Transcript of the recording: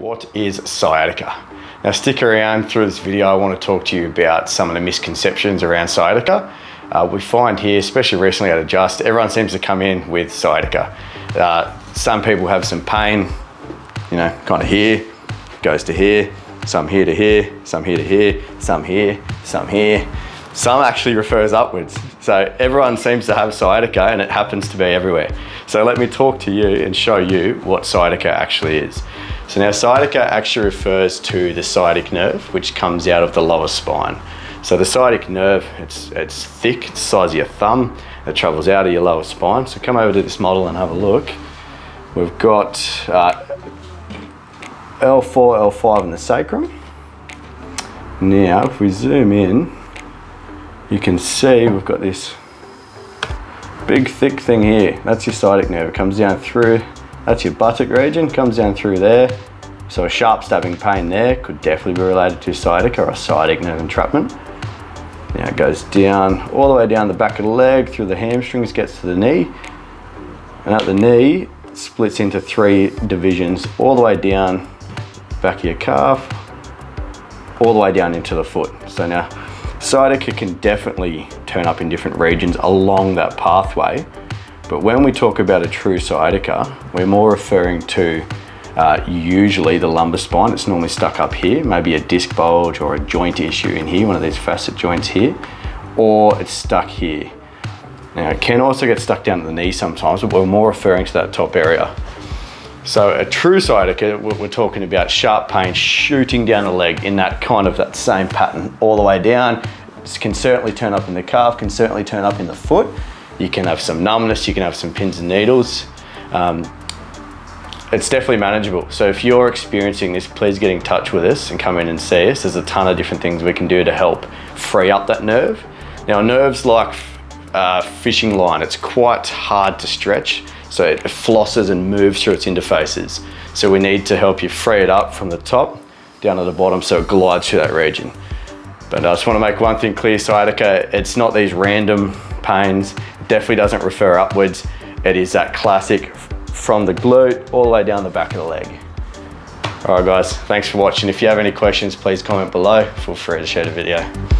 What is sciatica? Now stick around through this video, I want to talk to you about some of the misconceptions around sciatica. Uh, we find here, especially recently at Adjust, everyone seems to come in with sciatica. Uh, some people have some pain, you know, kind of here, goes to here, some here to here, some here to here, some here, some here. Some actually refers upwards. So everyone seems to have sciatica and it happens to be everywhere. So let me talk to you and show you what sciatica actually is. So now sciatica actually refers to the sciatic nerve, which comes out of the lower spine. So the sciatic nerve, it's, it's thick, it's the size of your thumb, it travels out of your lower spine. So come over to this model and have a look. We've got uh, L4, L5 in the sacrum. Now, if we zoom in, you can see we've got this big thick thing here. That's your sciatic nerve. It comes down through that's your buttock region, comes down through there. So a sharp stabbing pain there could definitely be related to sciatica or a sciatic nerve entrapment. Now it goes down, all the way down the back of the leg, through the hamstrings, gets to the knee. And at the knee, splits into three divisions, all the way down, back of your calf, all the way down into the foot. So now, sciatica can definitely turn up in different regions along that pathway, but when we talk about a true sciatica, we're more referring to uh, usually the lumbar spine. It's normally stuck up here, maybe a disc bulge or a joint issue in here, one of these facet joints here, or it's stuck here. Now it can also get stuck down at the knee sometimes, but we're more referring to that top area. So a true sciatica, we're talking about sharp pain shooting down the leg in that kind of that same pattern all the way down. It can certainly turn up in the calf, can certainly turn up in the foot, you can have some numbness, you can have some pins and needles. Um, it's definitely manageable. So if you're experiencing this, please get in touch with us and come in and see us. There's a ton of different things we can do to help free up that nerve. Now nerves like uh, fishing line, it's quite hard to stretch. So it flosses and moves through its interfaces. So we need to help you free it up from the top down to the bottom so it glides through that region. But I just want to make one thing clear, sciatica, it's not these random pains definitely doesn't refer upwards. It is that classic from the glute all the way down the back of the leg. All right guys, thanks for watching. If you have any questions, please comment below. Feel free to share the video.